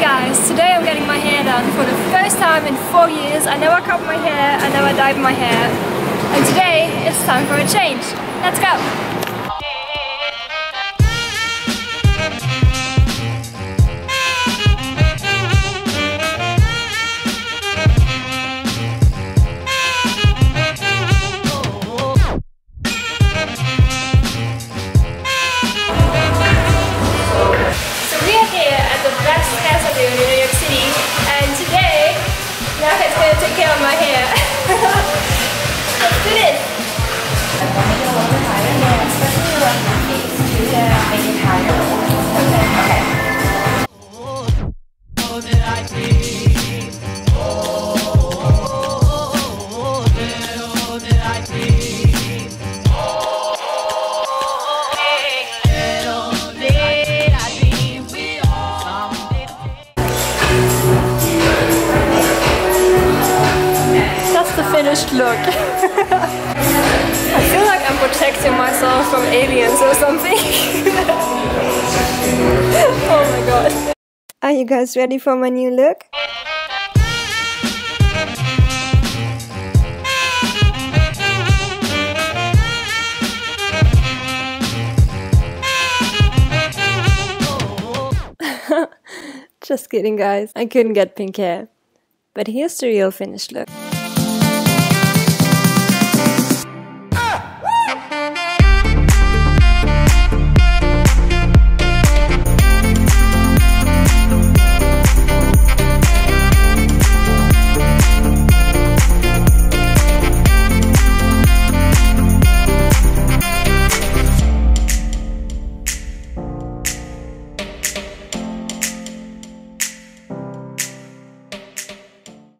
guys, today I'm getting my hair done for the first time in four years. I never cut my hair, I never dyed my hair. And today it's time for a change. Let's go! Finished look. I feel like I'm protecting myself from aliens or something. oh my god. Are you guys ready for my new look? Just kidding guys, I couldn't get pink hair. But here's the real finished look.